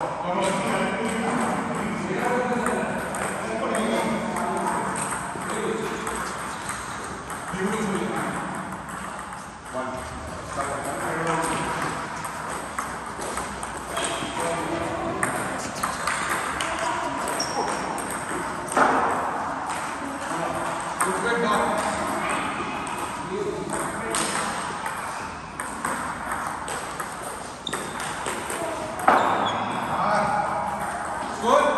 Beautiful. One. 굿!